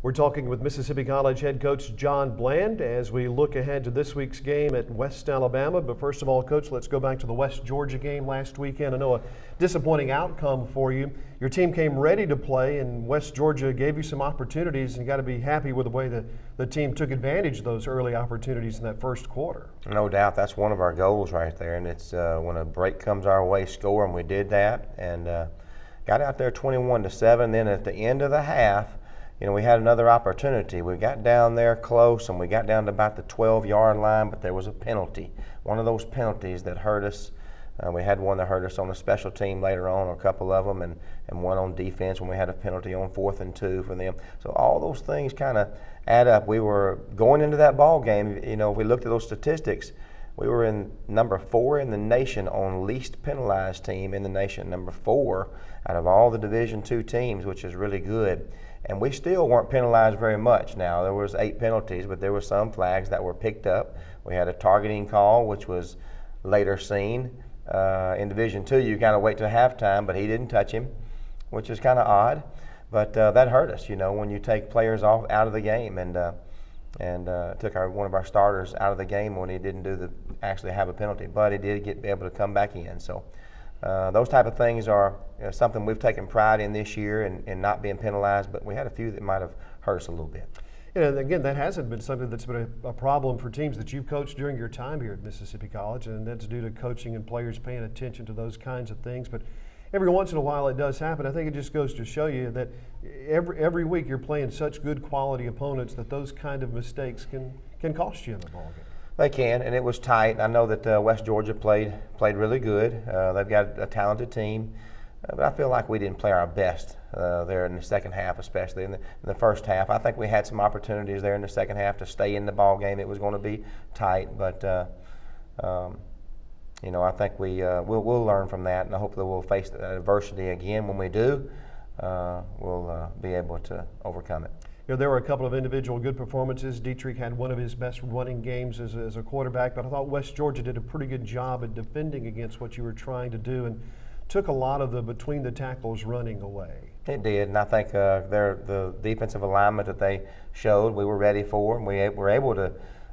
We're talking with Mississippi College head coach John Bland as we look ahead to this week's game at West Alabama. But first of all, coach, let's go back to the West Georgia game last weekend. I know a disappointing outcome for you. Your team came ready to play, and West Georgia gave you some opportunities, and you got to be happy with the way the, the team took advantage of those early opportunities in that first quarter. No doubt, that's one of our goals right there, and it's uh, when a break comes our way, score, and we did that, and uh, got out there 21 to seven. Then at the end of the half you know, we had another opportunity. We got down there close and we got down to about the 12 yard line, but there was a penalty. One of those penalties that hurt us. Uh, we had one that hurt us on a special team later on, a couple of them, and, and one on defense when we had a penalty on fourth and two for them. So all those things kind of add up. We were going into that ball game. You know, if we looked at those statistics, we were in number four in the nation on least penalized team in the nation, number four out of all the Division two teams, which is really good and we still weren't penalized very much. Now there was eight penalties, but there were some flags that were picked up. We had a targeting call, which was later seen uh, in Division Two. You kind of wait till halftime, but he didn't touch him, which is kind of odd. But uh, that hurt us, you know, when you take players off out of the game, and uh, and uh, took our one of our starters out of the game when he didn't do the actually have a penalty, but he did get be able to come back in. So. Uh, those type of things are you know, something we've taken pride in this year and, and not being penalized, but we had a few that might have hurt us a little bit. You know, again, that hasn't been something that's been a, a, problem for teams that you've coached during your time here at Mississippi College, and that's due to coaching and players paying attention to those kinds of things. But every once in a while it does happen. I think it just goes to show you that every every week you're playing such good quality opponents that those kind of mistakes can can cost you in the ballgame. They can, and it was tight. I know that uh, West Georgia played played really good. Uh, they've got a talented team, uh, but I feel like we didn't play our best uh, there in the second half, especially in the, in the, first half. I think we had some opportunities there in the second half to stay in the ball game. It was going to be tight, but uh, um, you know I think we uh, we'll, we'll learn from that, and I hope that we'll face adversity again. When we do, we'll be able to overcome it. Know, there were a couple of individual good performances. Dietrich had one of his best running games as, as a quarterback, but I thought West Georgia did a pretty good job at defending against what you were trying to do and took a lot of the between the tackles running away. It did, and I think uh, the defensive alignment that they showed, we were ready for, and we were able to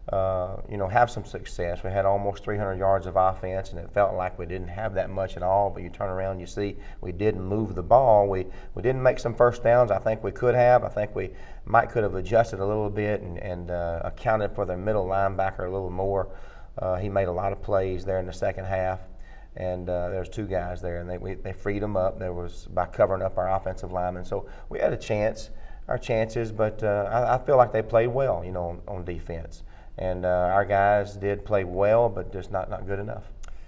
uh, you know, have some success. We had almost 300 yards of offense, and it felt like we didn't have that much at all. But you turn around, you see we didn't move the ball. We we didn't make some first downs. I think we could have. I think we might could have adjusted a little bit and, and uh, accounted for the middle linebacker a little more. Uh, he made a lot of plays there in the second half, and uh, there's two guys there, and they we, they freed him up. There was by covering up our offensive linemen, so we had a chance, our chances. But uh, I, I, feel like they played well, you know, on, on defense and uh, our guys did play well, but just not not good enough.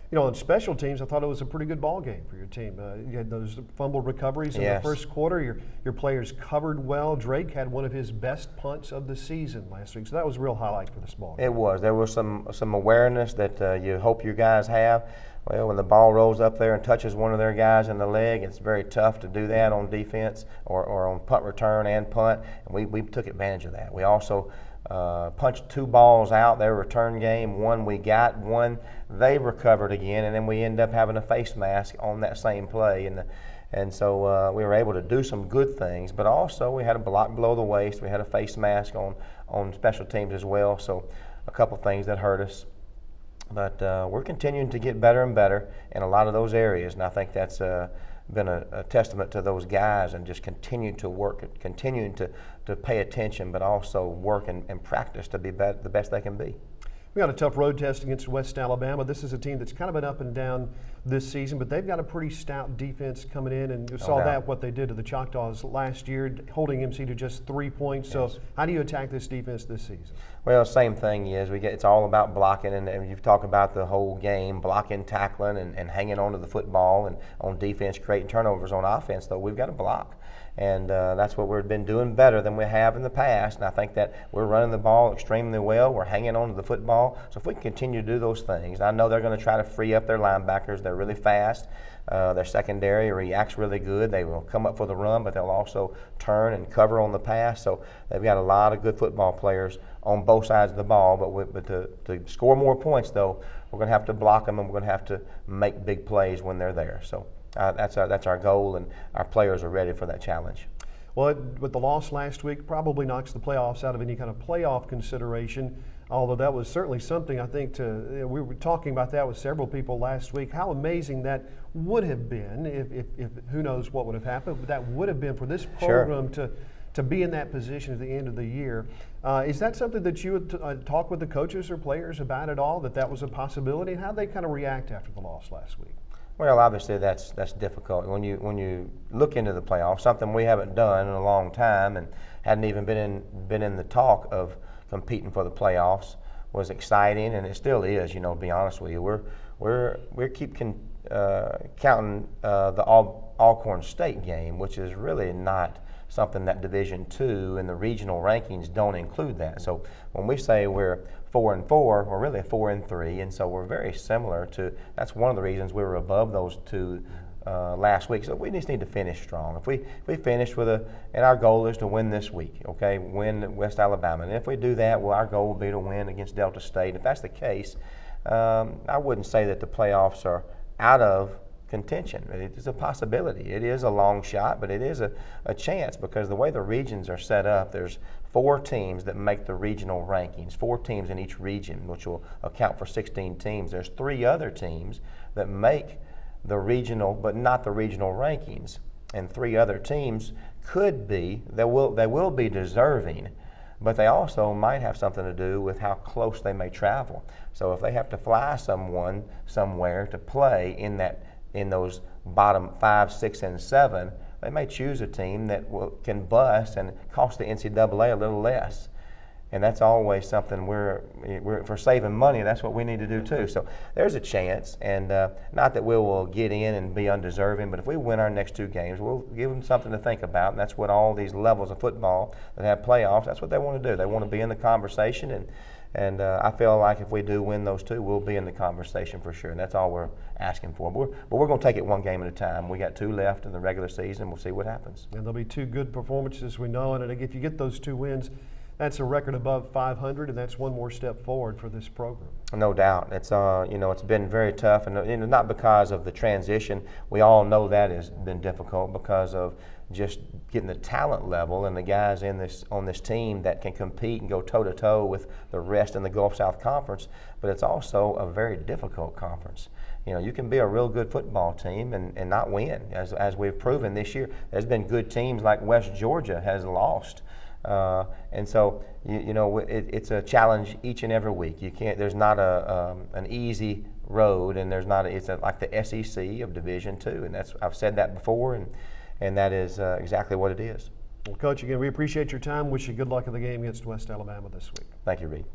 You know, on special teams, I thought it was a pretty good ball game for your team. Uh, you had those fumble recoveries in yes. the first quarter. Your your players covered well. Drake had one of his best punts of the season last week, so that was a real highlight for this ball game. It was. There was some some awareness that uh, you hope your guys have. Well, when the ball rolls up there and touches one of their guys in the leg, it's very tough to do that on defense or, or on punt return and punt. And we, we took advantage of that. We also uh, punched two balls out their return game. One we got, one they recovered again, and then we end up having a face mask on that same play. And, the, and so uh, we were able to do some good things, but also we had a block below the waist. We had a face mask on, on special teams as well. So a couple things that hurt us. But uh, we're continuing to get better and better in a lot of those areas, and I think that's uh, been a, a, testament to those guys and just continue to work, continuing to, to pay attention, but also work and, and practice to be, be the best they can be. We got a tough road test against West Alabama. This is a team that's kind of been up and down this season, but they've got a pretty stout defense coming in, and you saw that what they did to the Choctaws last year, holding MC to just three points. Yes. So, how do you attack this defense this season? Well, same thing is we get it's all about blocking, and, and you've talked about the whole game, blocking, tackling, and, and hanging on to the football, and on defense creating turnovers. On offense, though, we've got to block and uh, that's what we've been doing better than we have in the past. And I think that we're running the ball extremely well. We're hanging on to the football. So if we can continue to do those things, I know they're going to try to free up their linebackers. They're really fast. Uh, their secondary reacts really good. They will come up for the run, but they'll also turn and cover on the pass. So they've got a lot of good football players on both sides of the ball. But, we, but to, to score more points, though, we're going to have to block them and we're going to have to make big plays when they're there. So uh, that's our that's our goal, and our players are ready for that challenge. Well, it, with the loss last week, probably knocks the playoffs out of any kind of playoff consideration. Although that was certainly something I think to we were talking about that with several people last week. How amazing that would have been if, if, if who knows what would have happened, but that would have been for this Sure. program to to be in that position at the end of the year. Uh, is that something that you would uh, talk with the coaches or players about at all? That that was a possibility, and how they kind of react after the loss last week? Well, obviously that's that's difficult when you when you look into the playoffs. Something we haven't done in a long time, and hadn't even been in been in the talk of competing for the playoffs was exciting, and it still is. You know, to be honest with you, we're we're we keep con, uh, counting uh, the Al- Alcorn State game, which is really not something that Division Two and the regional rankings don't include that. So when we say we're four and four, we're really four and three, and so we're very similar to. That's one of the reasons we were above those two uh, last week. So we just need to finish strong. If we if we finish with a, and our goal is to win this week, okay, win West Alabama. And if we do that, well, our goal will be to win against Delta State. If that's the case, um, I wouldn't say that the playoffs are out of contention. It is a possibility. It is a long shot, but it is a, a chance because the way the regions are set up, there's four teams that make the regional rankings, four teams in each region, which will account for 16 teams. There's three other teams that make the regional, but not the regional rankings. And three other teams could be, they will, they will be deserving, but they also might have something to do with how close they may travel. So if they have to fly someone somewhere to play in that in those bottom five, six, and seven, they may choose a team that will, can bust and cost the NCAA a little less. And that's always something we're, we're for saving money. That's what we need to do too. So there's a chance, and uh, not that we will get in and be undeserving, but if we win our next two games, we'll give them something to think about. And that's what all these levels of football that have playoffs. That's what they want to do. They want to be in the conversation, and and uh, I feel like if we do win those two, we'll be in the conversation for sure. And that's all we're asking for. But we're, but we're going to take it one game at a time. We got two left in the regular season. We'll see what happens. And there'll be two good performances, we know. And if you get those two wins, that's a record above 500, and that's one more step forward for this program. No doubt. It's uh, you know, it's been very tough, and not because of the transition. We all know that has been difficult because of just getting the talent level and the guys in this on this team that can compete and go toe to toe with the rest in the Gulf South Conference. But it's also a very difficult conference. You know, you can be a real good football team and, and not win, as, as we've proven this year. There's been good teams like West Georgia has lost. Uh, and so, you, you know, it, it's a challenge each and every week. You can't. There's not a um, an easy road, and there's not. A, it's a, like the SEC of Division Two, and that's I've said that before, and and that is uh, exactly what it is. Well, Coach, again, we appreciate your time. Wish you good luck in the game against West Alabama this week. Thank you, Reed.